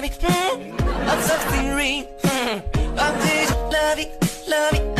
baby. I'm something real. Mm. I'm this love it,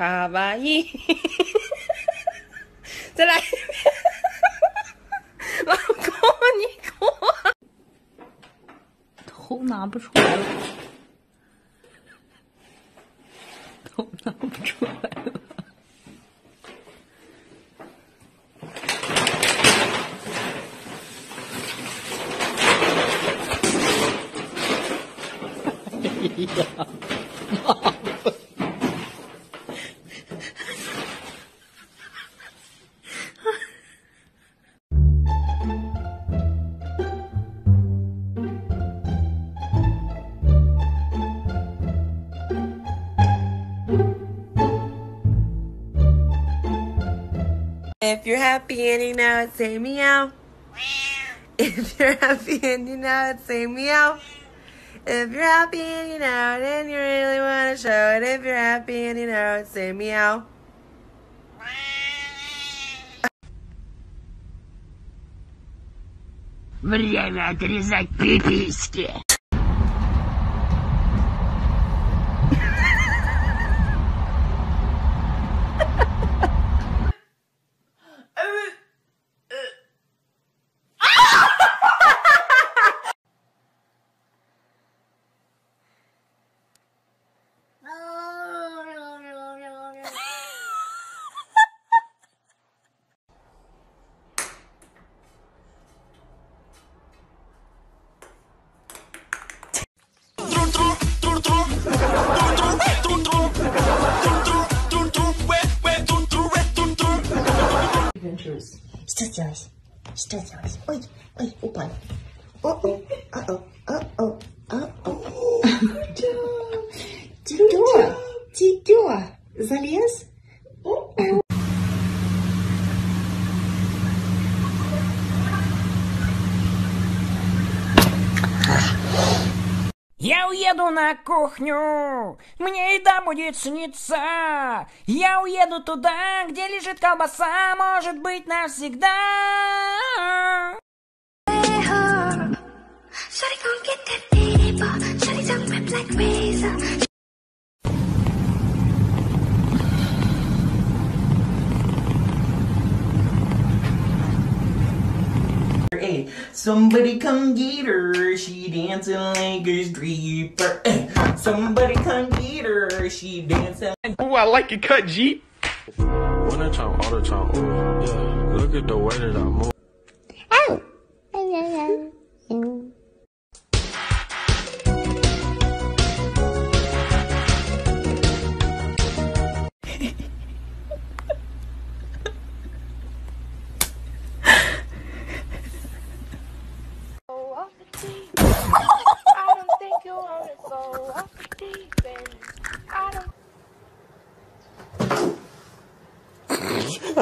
卡哇伊，再来。一遍，老公，你给我头拿不出来了，头拿不出来了。哎呀，If you're happy and you know it, say meow. If you're happy and you know it, say meow. If you're happy and you know it and you really want to show it, if you're happy and you know it, say meow. Время отрезать пиписьки. Що сталося? Ой, ой, упала. О-о, а, а-о, а-о, а-о. Тетя, тетя, залез? Я уеду на кухню, мне еда будет сниться. Я уеду туда, где лежит колбаса, может быть навсегда. Somebody come get her. She dancing like a stripper. Hey, eh, somebody come get her. She dancing. Ooh, I like it cut, G. When the time, all the time. Ooh, yeah. Look at the way that I move.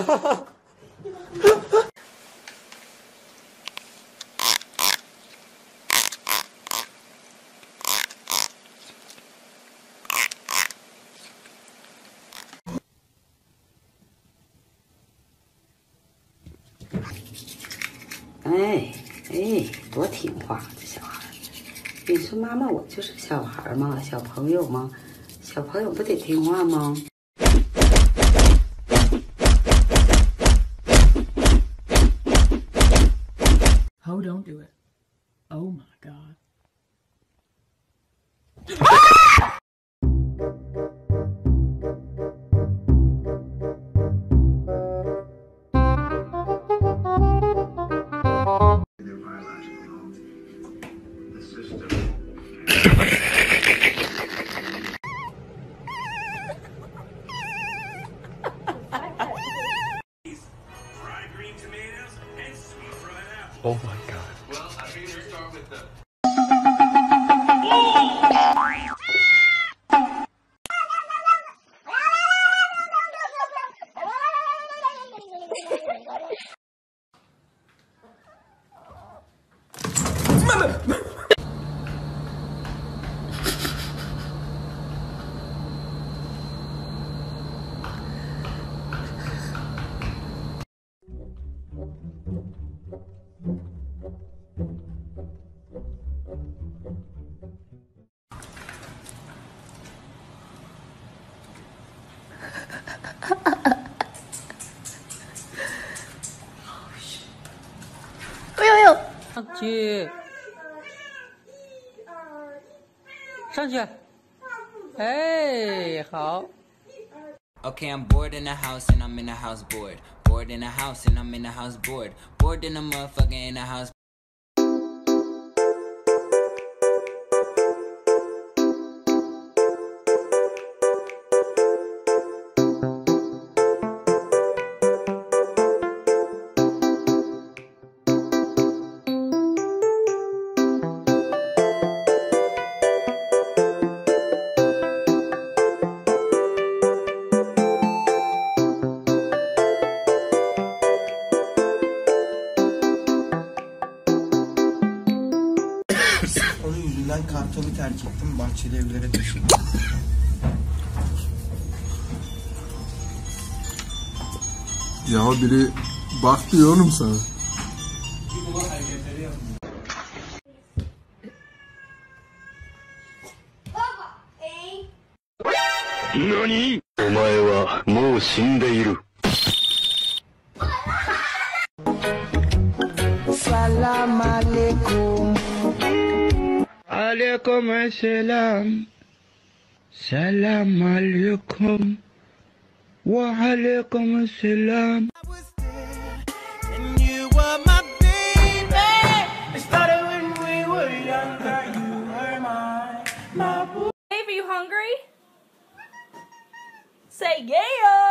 哈 哈哎哎，多听话，这小孩儿！你说妈妈，我就是个小孩儿嘛，小朋友嘛，小朋友不得听话吗？Do it. Oh my god. Oh my god. Song 去，上去，哎，好。 Okay, I'm bored in the house and I'm in the house bored. Bored in the house and I'm in the house bored. Bored in the motherfucker in the house. bahçeli evlere taşındı. Ya biri bak diyorum sana. Nani? Omae wa mou shindeiru. Salam aleyküm. عليكم السلام سلام عليكم وعليكم السلام Dave, are you hungry? Say yeah!